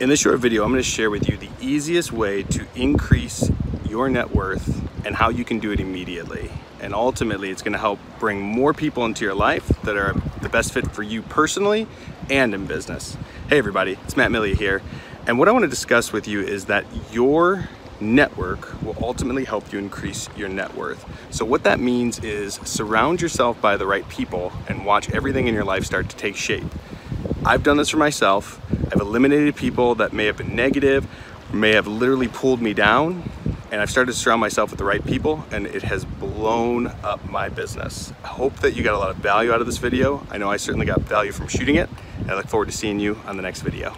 In this short video, I'm gonna share with you the easiest way to increase your net worth and how you can do it immediately. And ultimately, it's gonna help bring more people into your life that are the best fit for you personally and in business. Hey everybody, it's Matt Milia here. And what I wanna discuss with you is that your network will ultimately help you increase your net worth. So what that means is surround yourself by the right people and watch everything in your life start to take shape. I've done this for myself. I've eliminated people that may have been negative, may have literally pulled me down, and I've started to surround myself with the right people and it has blown up my business. I hope that you got a lot of value out of this video. I know I certainly got value from shooting it and I look forward to seeing you on the next video.